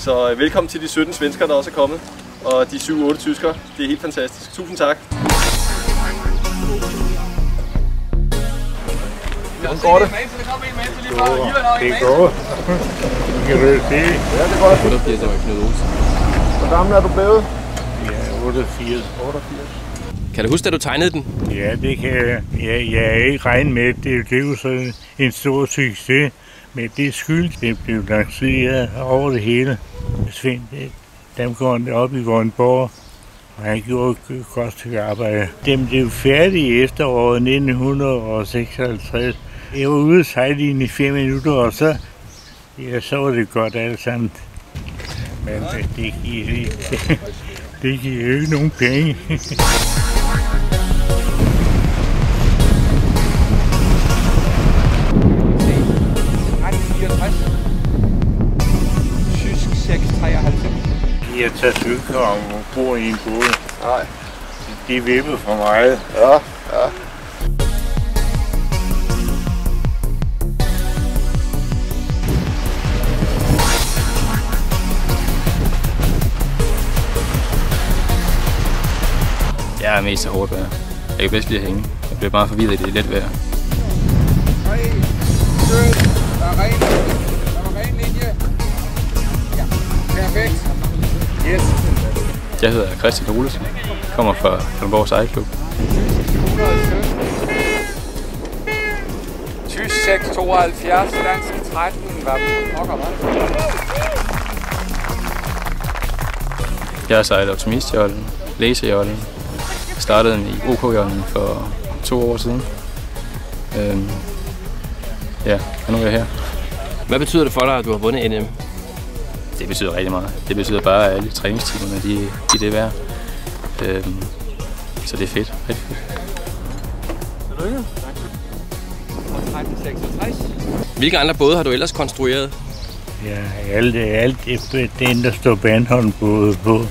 Så øh, velkommen til de 17 svenskere, der også er kommet, og de 7-8 tyskere. Det er helt fantastisk. Tusind tak. Hvordan går det? Det går. Kan du se? Ja, det går. 88 år Knud Olsen. Hvor gammel er du blevet? Ja, 88. 88. Kan du huske, da du tegnede den? Ja, det kan jeg. Ja, jeg er ikke regnet med. Det, det er jo så en stor succes. Men det er skyld, det blev lanceret over det hele. Svend, det- dem går op i Vordingborg, og han gjorde et godt stykke arbejde. Dem blev færdige i efteråret 1956. Jeg var ude og sejle i fem minutter, og så, ja, så var det godt alt sammen. Men øh, det giver, det, det giver jo ikke nogen penge. Jeg tager cykler og bor i en båd. Nej. De vipper for meget. Ja, ja. Jeg er mest af hårdt vejr. Jeg kan bedst lide at hænge. Jeg bliver bare forvirret i det let vejr. Jeg hedder Christian Olesen. Kommer fra Kalundborg Sejlklub. 117. Tysk 672, dansk 13, hvad pokker var det? Jeg har sejlet optimistjollen, læsejollen. Jeg startede den i OK-jollen for to år siden. Øhm, ja, og nu er jeg her. Hvad betyder det for dig, at du har vundet NM? Det betyder rigtig meget. Det betyder bare, at alle træningstimerne de, de er det værd. Øhm, så det er fedt. Rigtig fedt. 1366. Hvilke andre både har du ellers konstrueret? Ja, alt, alt det, den, der står Bandholm både på.